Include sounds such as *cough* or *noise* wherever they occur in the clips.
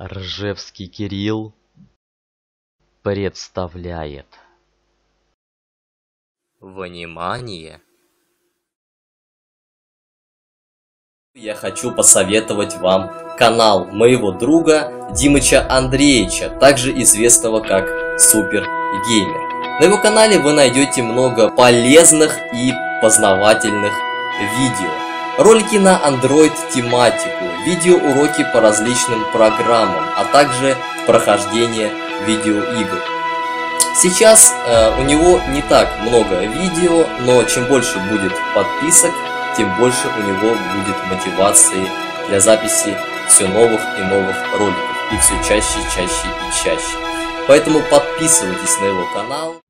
Ржевский Кирилл представляет. Внимание! Я хочу посоветовать вам канал моего друга Димыча Андреевича, также известного как Супер Геймер. На его канале вы найдете много полезных и познавательных видео. Ролики на Android тематику, видеоуроки по различным программам, а также прохождение видеоигр. Сейчас э, у него не так много видео, но чем больше будет подписок, тем больше у него будет мотивации для записи все новых и новых роликов, и все чаще, чаще и чаще. Поэтому подписывайтесь на его канал.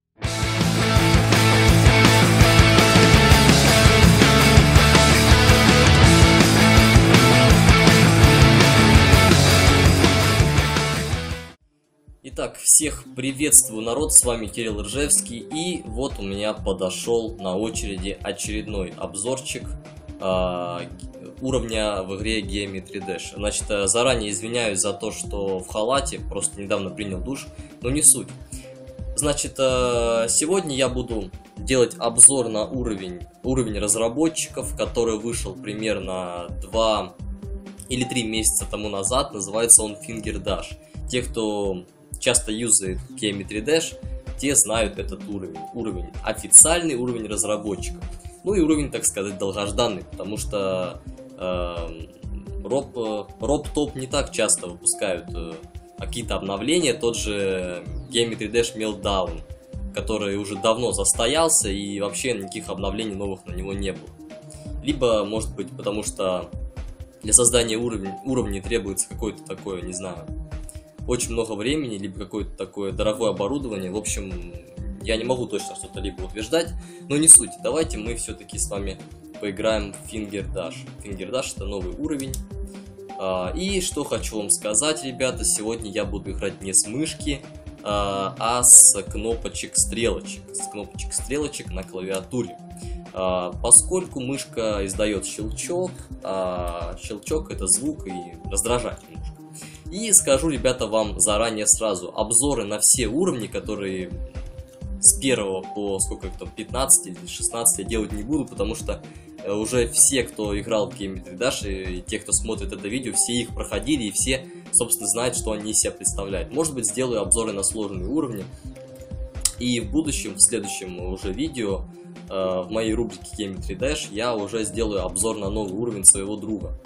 Итак, всех приветствую, народ, с вами Кирилл Ржевский, и вот у меня подошел на очереди очередной обзорчик э, уровня в игре Geometry Dash. Значит, э, заранее извиняюсь за то, что в халате, просто недавно принял душ, но не суть. Значит, э, сегодня я буду делать обзор на уровень, уровень разработчиков, который вышел примерно 2 или 3 месяца тому назад, называется он Finger Dash. Те, кто часто юзает Geometry Dash, те знают этот уровень. Уровень официальный, уровень разработчиков. Ну и уровень, так сказать, долгожданный, потому что э, Rob, Rob Top не так часто выпускают э, какие-то обновления. Тот же Geometry Dash Meltdown, который уже давно застоялся и вообще никаких обновлений новых на него не было. Либо, может быть, потому что для создания уровня, уровня требуется какое-то такое, не знаю, очень много времени, либо какое-то такое дорогое оборудование. В общем, я не могу точно что-то либо утверждать, но не суть. Давайте мы все-таки с вами поиграем в Finger Dash. Finger Dash это новый уровень. А, и что хочу вам сказать, ребята, сегодня я буду играть не с мышки, а, а с кнопочек стрелочек. С кнопочек стрелочек на клавиатуре. А, поскольку мышка издает щелчок, а щелчок это звук и раздражает немножко. И скажу, ребята, вам заранее сразу, обзоры на все уровни, которые с первого по сколько там 15 или 16 я делать не буду, потому что э, уже все, кто играл в Geometry Dash, и те, кто смотрит это видео, все их проходили, и все, собственно, знают, что они из себя представляют. Может быть, сделаю обзоры на сложные уровни, и в будущем, в следующем уже видео, э, в моей рубрике Geometry Dash, я уже сделаю обзор на новый уровень своего друга.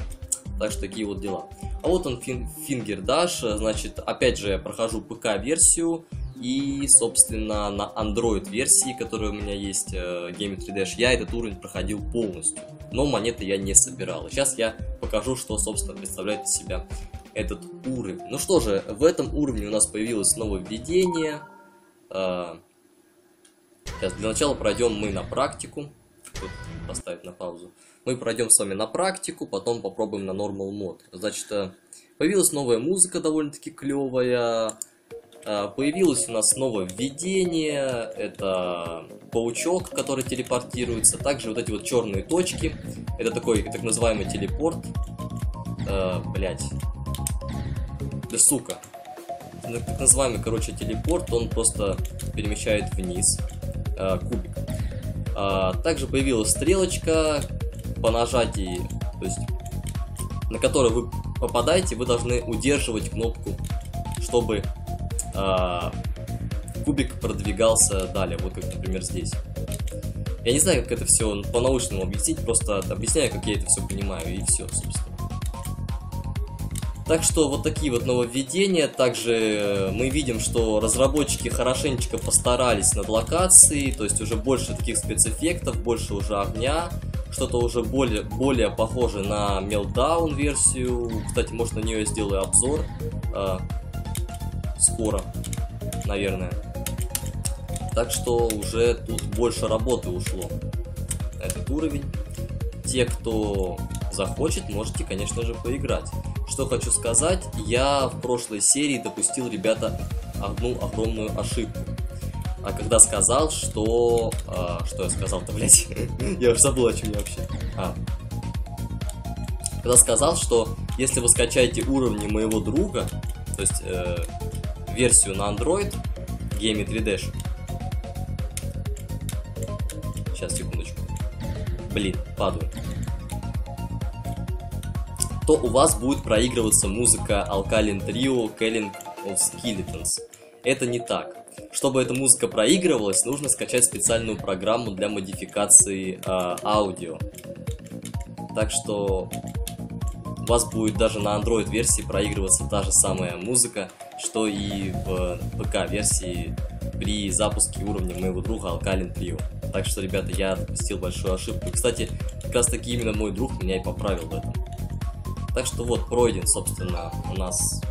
Так что такие вот дела. А вот он Finger Dash, значит, опять же, я прохожу ПК-версию и, собственно, на Android-версии, которая у меня есть, э, Geometry Dash, я этот уровень проходил полностью. Но монеты я не собирал. сейчас я покажу, что, собственно, представляет из себя этот уровень. Ну что же, в этом уровне у нас появилось нововведение. Сейчас э, для начала пройдем мы на практику. Тут поставить на паузу. Мы пройдем с вами на практику, потом попробуем на Normal мод. Значит, э, появилась новая музыка довольно-таки клевая. Э, появилось у нас новое введение. Это паучок, который телепортируется. Также вот эти вот черные точки. Это такой так называемый телепорт. Э, блять. Да сука. Так называемый, короче, телепорт. Он просто перемещает вниз э, кубик. А, также появилась стрелочка, по нажатии, то есть на который вы попадаете, вы должны удерживать кнопку, чтобы э, кубик продвигался далее, вот как, например, здесь. Я не знаю, как это все по-научному объяснить, просто объясняю, как я это все понимаю, и все, собственно. Так что вот такие вот нововведения. Также мы видим, что разработчики хорошенечко постарались над локацией, то есть уже больше таких спецэффектов, больше уже огня, что-то уже более, более похоже на Meltdown версию. Кстати, может на нее я сделаю обзор э, скоро, наверное. Так что уже тут больше работы ушло на этот уровень. Те, кто захочет, можете, конечно же, поиграть. Что хочу сказать, я в прошлой серии допустил, ребята, одну огромную ошибку а когда сказал, что... А, что я сказал-то, *laughs* блядь? я уже забыл, о чем я вообще. А. Когда сказал, что если вы скачаете уровни моего друга, то есть э, версию на Android, Geometry Dash. Сейчас, секундочку. Блин, падаю. То у вас будет проигрываться музыка Alkaline Trio Killing of Skeletons. Это не так. Чтобы эта музыка проигрывалась, нужно скачать специальную программу для модификации э, аудио. Так что у вас будет даже на Android версии проигрываться та же самая музыка, что и в ПК версии при запуске уровня моего друга Alkaline Trio. Так что, ребята, я допустил большую ошибку. И, кстати, как раз таки именно мой друг меня и поправил в этом. Так что вот, пройден, собственно, у нас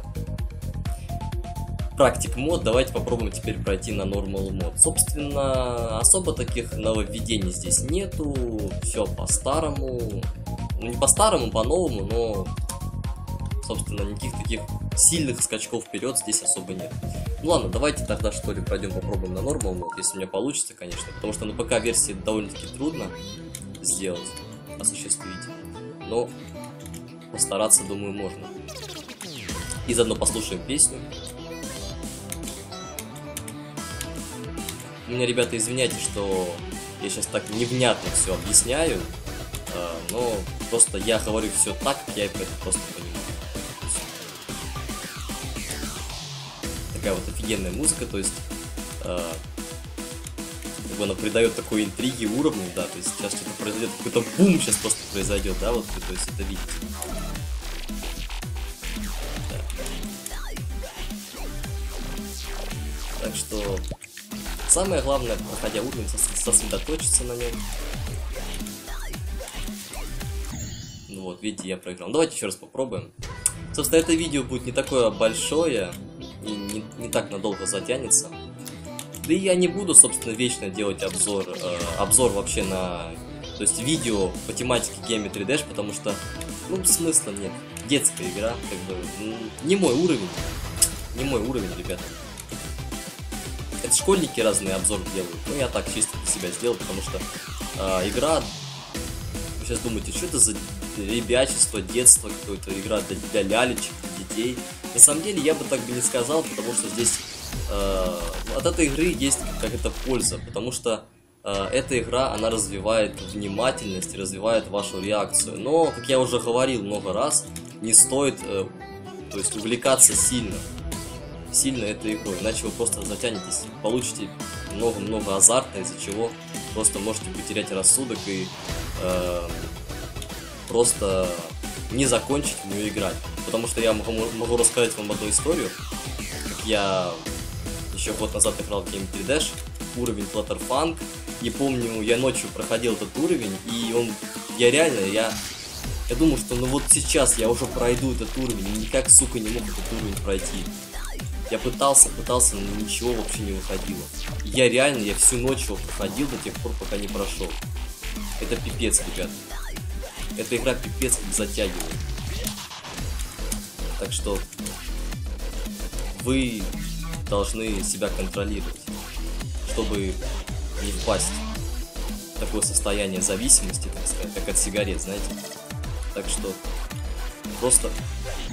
практик мод. Давайте попробуем теперь пройти на нормал мод. Собственно, особо таких нововведений здесь нету. Все по-старому. Ну, не по-старому, по-новому, но, собственно, никаких таких сильных скачков вперед здесь особо нет. Ну ладно, давайте тогда что ли пройдем попробуем на нормал мод, если у меня получится, конечно. Потому что на ПК-версии довольно-таки трудно сделать, осуществить. Но постараться, думаю, можно. И заодно послушаем песню. Меня, ребята, извиняйте, что я сейчас так невнятно все объясняю, а, но просто я говорю все так, как я это просто понимаю. Такая вот офигенная музыка, то есть э, она придает такой интриги уровню, да, то есть сейчас что-то произойдет, какой-то бум сейчас просто произойдет, да, вот, то есть это видите. Так что самое главное, проходя уровень, сосредоточиться на нем. Ну вот, видите, я проиграл. Давайте еще раз попробуем. Собственно, это видео будет не такое большое и не, не так надолго затянется. Да и я не буду, собственно, вечно делать обзор, э, обзор вообще на, то есть видео по тематике Geometry Dash, потому что, ну, смысла нет. Детская игра, как бы, не мой уровень, не мой уровень, ребята. Школьники разные обзоры делают, ну, я так чисто для себя сделал, потому что э, игра, вы сейчас думаете, что это за ребячество, детство, какое-то игра для, для лялечек, для детей. На самом деле, я бы так бы не сказал, потому что здесь э, от этой игры есть какая-то польза, потому что э, эта игра, она развивает внимательность, развивает вашу реакцию. Но, как я уже говорил много раз, не стоит, э, то есть увлекаться сильно, сильно этой игрой, иначе вы просто затянетесь, получите много-много азарта, из-за чего просто можете потерять рассудок и э, просто не закончить в нее играть. Потому что я могу, могу рассказать вам одну историю, как я еще год назад играл в Game 3 Dash, уровень Flutterfunk, и помню, я ночью проходил этот уровень, и он, я реально, я, я думал, что ну вот сейчас я уже пройду этот уровень, и никак, сука, не мог этот уровень пройти. Я пытался, пытался, но ничего вообще не выходило. Я реально, я всю ночь его проходил до тех пор, пока не прошел. Это пипец, ребят. Эта игра пипец как затягивает. Так что вы должны себя контролировать, чтобы не впасть в такое состояние зависимости, так сказать, как от сигарет, знаете. Так что просто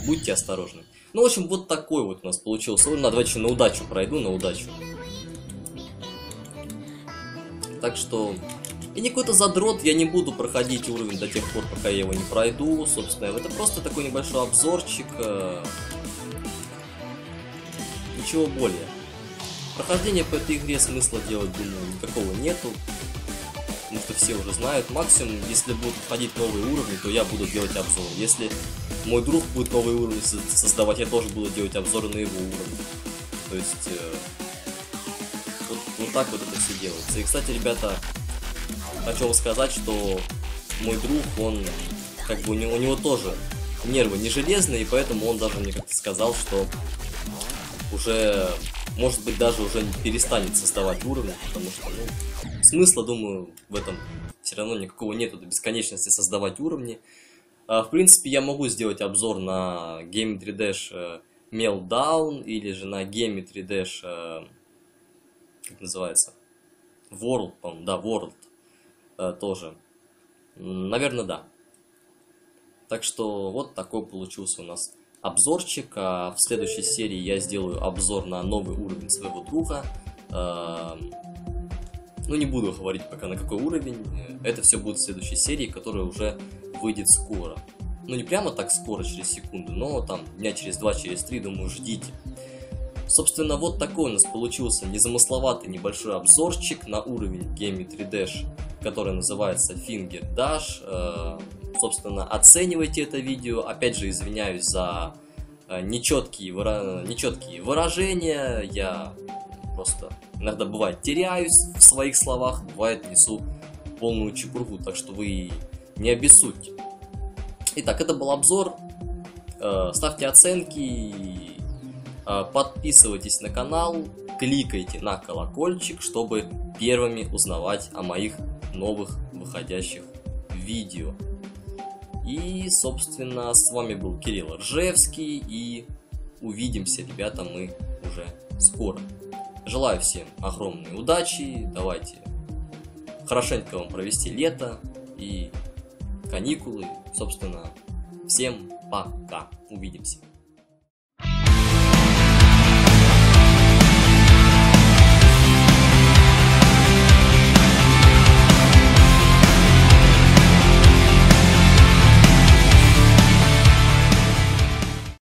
будьте осторожны. Ну, в общем, вот такой вот у нас получился. Ну, давайте на удачу пройду, на удачу. Так что и не какой-то задрот, я не буду проходить уровень до тех пор, пока я его не пройду, собственно. Это просто такой небольшой обзорчик. Э, ничего более. Прохождение по этой игре смысла делать, думаю, никакого нету. Потому что все уже знают. Максимум, если будут входить новые уровни, то я буду делать обзор. Если мой друг будет новые уровни создавать, я тоже буду делать обзоры на его уровни. То есть... Э, вот, вот так вот это все делается. И, кстати, ребята, хочу вам сказать, что мой друг, он как бы у него, у него тоже нервы не железные, и поэтому он даже мне как-то сказал, что уже, может быть, даже уже перестанет создавать уровни, потому что, ну, смысла, думаю, в этом все равно никакого нету до бесконечности создавать уровни. А, в принципе, я могу сделать обзор на Geometry Dash э, Meltdown или же на Geometry Dash, э, как называется, World, по да, World, Э, тоже. Наверное, да. Так что вот такой получился у нас обзорчик. А в следующей серии я сделаю обзор на новый уровень своего друга. Эм, ну, не буду говорить пока на какой уровень. Это все будет в следующей серии, которая уже выйдет скоро. Ну, не прямо так скоро, через секунду, но там дня через два, через три, думаю, ждите. Собственно, вот такой у нас получился незамысловатый небольшой обзорчик на уровень Geometry Dash, который называется Finger Dash. Э, собственно, оценивайте это видео. Опять же, извиняюсь за э, нечеткие, выра... нечеткие выражения. Я просто иногда бывает теряюсь в своих словах, бывает несу полную чепургу, так что вы не обессудьте. Итак, это был обзор. Э, ставьте оценки, а, подписывайтесь на канал, кликайте на колокольчик, чтобы первыми узнавать о моих новых выходящих видео. И, собственно, с вами был Кирилл Ржевский, и увидимся, ребята, мы уже скоро. Желаю всем огромной удачи, давайте хорошенько вам провести лето и каникулы. Собственно, всем пока, увидимся.